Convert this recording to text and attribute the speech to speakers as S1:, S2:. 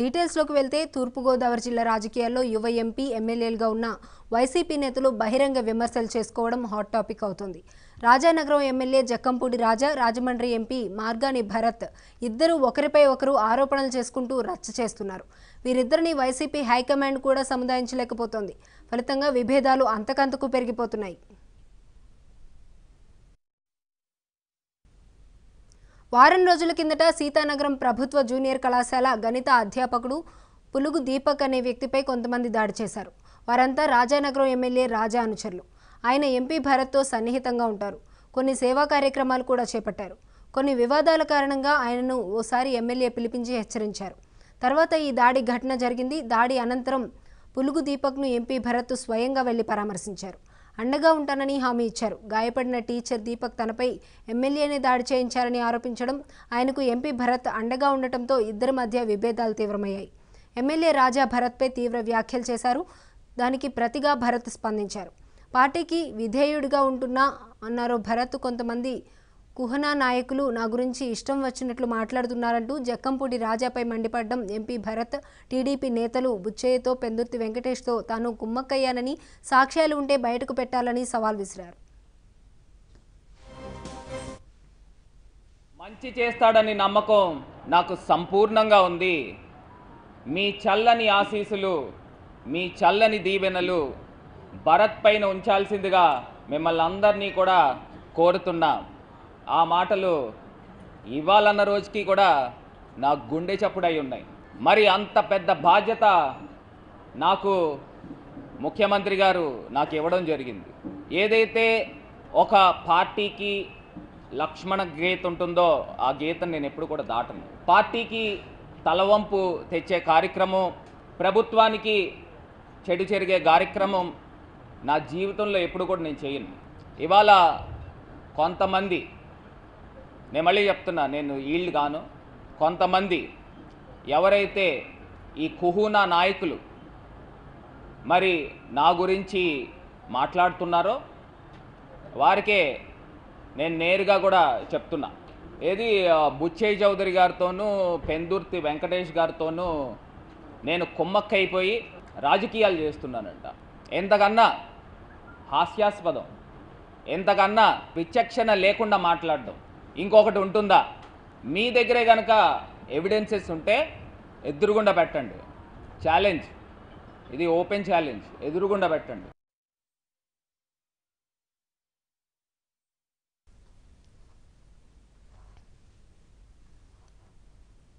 S1: డీటెయిల్స్లోకి వెళ్తే తూర్పుగోదావరి జిల్లా రాజకీయాల్లో యువ ఎంపీ ఎమ్మెల్యేలుగా ఉన్న వైసీపీ నేతలు బహిరంగ విమర్శలు చేసుకోవడం హాట్ టాపిక్ అవుతుంది. రాజానగరం ఎమ్మెల్యే జక్కంపూడి రాజా రాజమండ్రి ఎంపీ మార్గాని భరత్ ఇద్దరు ఒకరిపై ఒకరు ఆరోపణలు చేసుకుంటూ రచ్చ చేస్తున్నారు. వీరిద్దరిని వైసీపీ హైకమాండ్ కూడా సముదాయించలేకపోతోంది. ఫలితంగా విభేదాలు అంతకంతకు పెరిగిపోతున్నాయి. వారం రోజుల కిందట సీతానగరం ప్రభుత్వ జూనియర్ కళాశాల గణిత అధ్యాపకుడు పులుగు దీపక్ అనే వ్యక్తిపై కొంతమంది దాడి చేశారు. వారంతా రాజానగరం ఎమ్మెల్యే రాజా అనుచరులు. ఆయన ఎంపీ భరత్తో సన్నిహితంగా ఉంటారు. కొన్ని సేవా కార్యక్రమాలు కూడా చేపట్టారు. కొన్ని వివాదాల కారణంగా ఆయనను ఓసారి ఎమ్మెల్యే పిలిపించి హెచ్చరించారు. తర్వాత ఈ దాడి ఘటన జరిగింది. దాడి అనంతరం పులుగు దీపక్ను ఎంపీ భరత్ స్వయంగా వెళ్ళి పరామర్శించారు. అండగా ఉంటానని హామీ ఇచ్చారు. గాయపడిన టీచర్ దీపక్ తనపై ఎమ్మెల్యేనే దాడి చేయించారని ఆరోపించడం ఆయనకు ఎంపీ భరత్ అండగా ఉండటంతో ఇద్దరి మధ్య విభేదాలు తీవ్రమయ్యాయి. ఎమ్మెల్యే రాజా భరత్పై తీవ్ర వ్యాఖ్యలు చేశారు. దానికి ప్రతిగా భరత్ స్పందించారు. పార్టీకి విధేయుడిగా ఉంటున్నా అన్నారు భరత్ కొంతమంది కుహనా నాయకులు నా గురించి ఇష్టం వచ్చినట్లు మాట్లాడుతున్నారంటూ జక్కంపూడి రాజాపై మండిపడ్డం ఎంపీ భరత్ టీడీపీ నేతలు బుచ్చయ్యతో పెందుర్తి వెంకటేష్తో తాను కుమ్మక్కయ్యానని సాక్ష్యాలు ఉంటే బయటకు పెట్టాలని సవాల్ విసిరారు.
S2: మంచి చేస్తాడని నమ్మకం నాకు సంపూర్ణంగా ఉంది. మీ చల్లని ఆశీసులు మీ చల్లని దీవెనలు భరత్ పైన ఉంచాల్సిందిగా మిమ్మల్ని అందరినీ కూడా కోరుతున్నాం. ఆ మాటలు ఇవ్వాలన్న రోజుకి కూడా నా గుండె చప్పుడై ఉన్నాయి. మరి అంత పెద్ద బాధ్యత నాకు ముఖ్యమంత్రి గారు నాకు ఇవ్వడం జరిగింది. ఏదైతే ఒక పార్టీకి లక్ష్మణ గీత ఉంటుందో ఆ గీతను నేను ఎప్పుడు కూడా దాటను. పార్టీకి తలవంపు తెచ్చే కార్యక్రమం ప్రభుత్వానికి చెడు జరిగే కార్యక్రమం నా జీవితంలో ఎప్పుడు కూడా నేను చేయను. ఇవాళ కొంతమంది నేను మళ్ళీ చెప్తున్నా నేను ఈల్డ్ గాను. కొంతమంది ఎవరైతే ఈ కుహూనా నాయకులు మరి నా గురించి మాట్లాడుతున్నారో వారికే నేను నేరుగా కూడా చెప్తున్నా. ఏది బుచ్చయ్య చౌదరి గారితోనూ పెందుర్తి వెంకటేష్ గారితోనూ నేను కుమ్మక్కైపోయి రాజకీయాలు చేస్తున్నానంట. ఎంతకన్నా హాస్యాస్పదం ఎంతకన్నా విచక్షణ లేకుండా మాట్లాడడం. ఇంకొకటి ఉంటుందా? మీ దగ్గరే కనుక ఎవిడెన్సెస్ ఉంటే ఎదురుగుండా పెట్టండి. ఛాలెంజ్ ఇది ఓపెన్ ఛాలెంజ్ ఎదురుగుండా పెట్టండి.